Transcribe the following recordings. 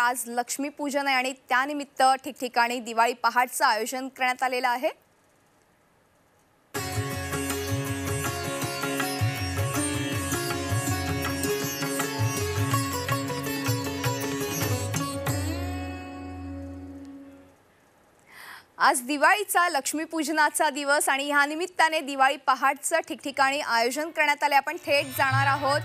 आज लक्ष्मीपूजन आहे आणि त्यानिमित्त ठिकठिकाणी दिवाळी पहाटचं आयोजन करण्यात आलेलं आहे. आज दिवाळीचा लक्ष्मीपूजनाचा दिवस आणि ह्या निमित्ताने दिवाळी पहाटचं ठिकठिकाणी आयोजन करण्यात आले. आपण थेट जाणार आहोत.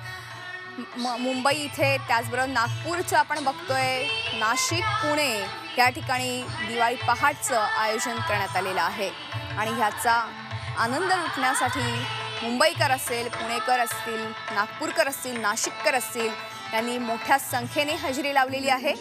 म- मुंबई इथे त्याचबरोबर नागपूरचं आपण बघतोय. नाशिक पुणे या ठिकाणी दिवाळी पहाटचं आयोजन करण्यात आलेलं आहे. आणि ह्याचा आनंद लुटण्यासाठी मुंबईकर असेल पुणेकर असतील नागपूरकर असतील नाशिककर असतील यांनी मोठ्या संख्येने हजेरी लावलेली आहे.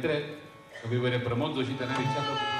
23, nos vive en Promondo, Gitana Vichazo.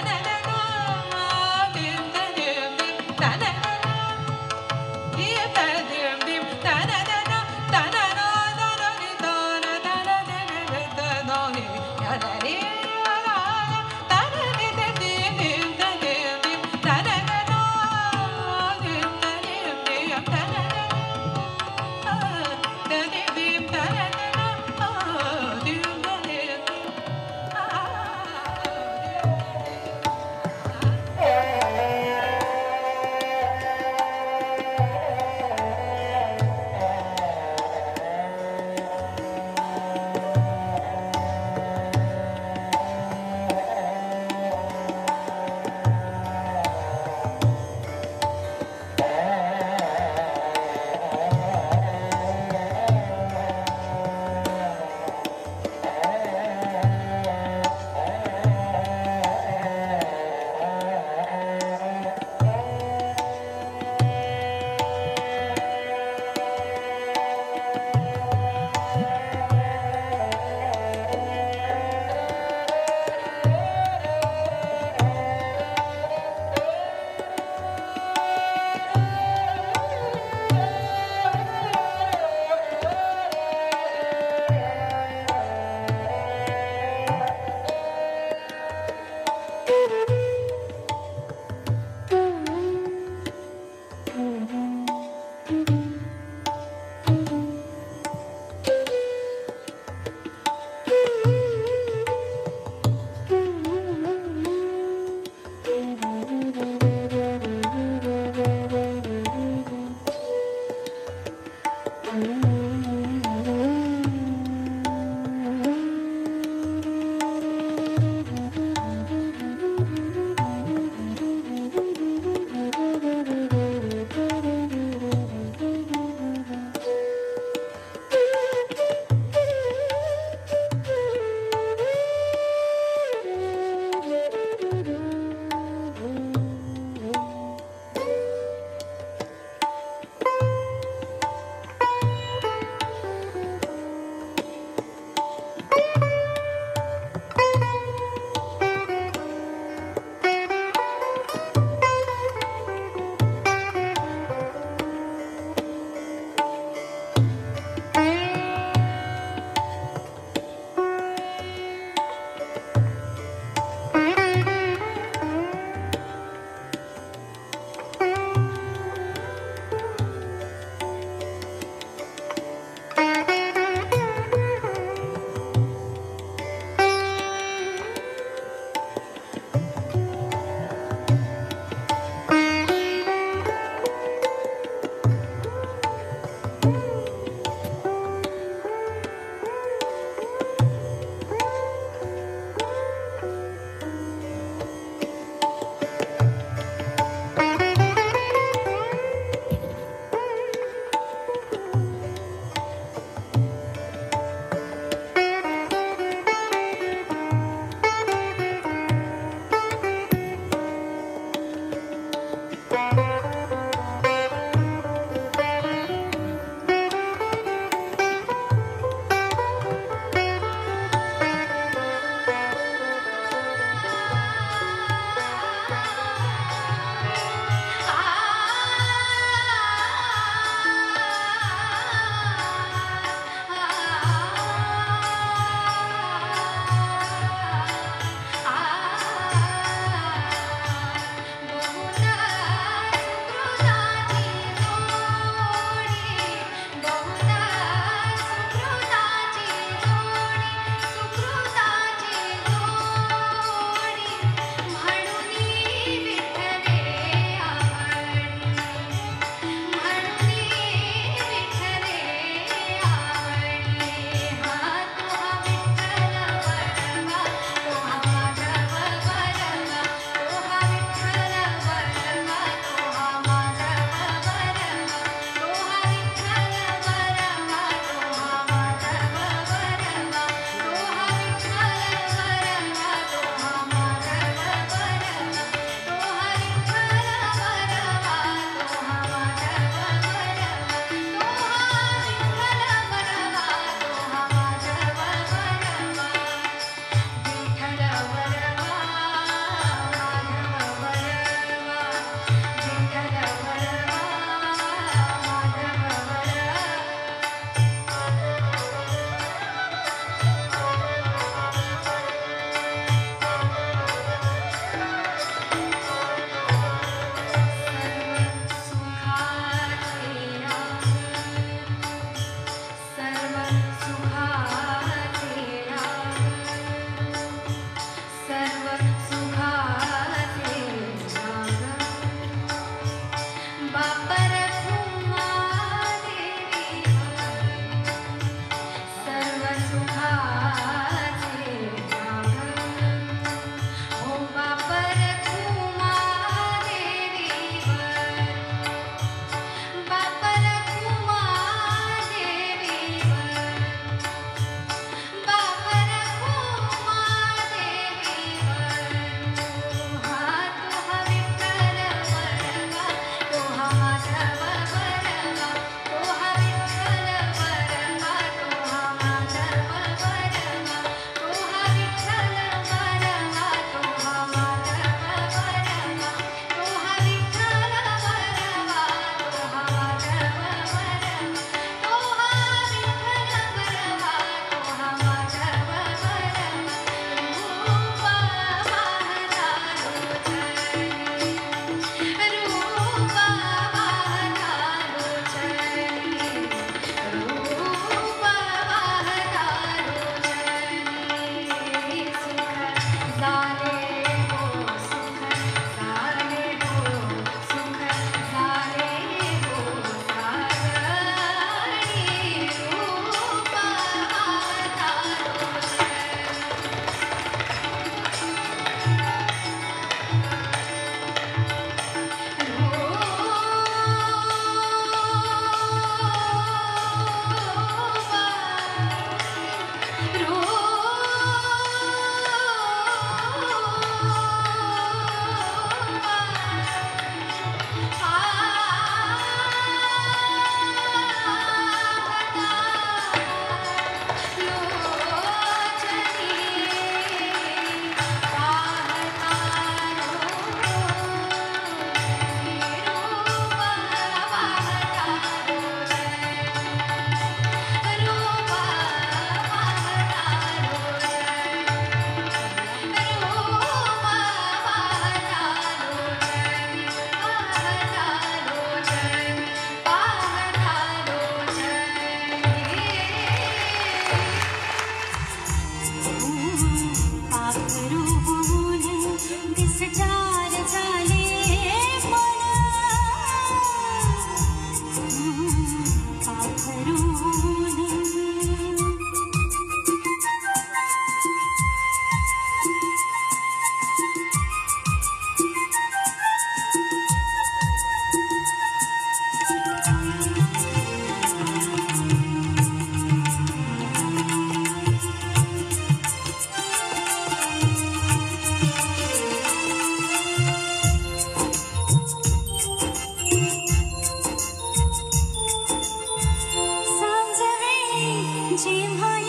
la 前开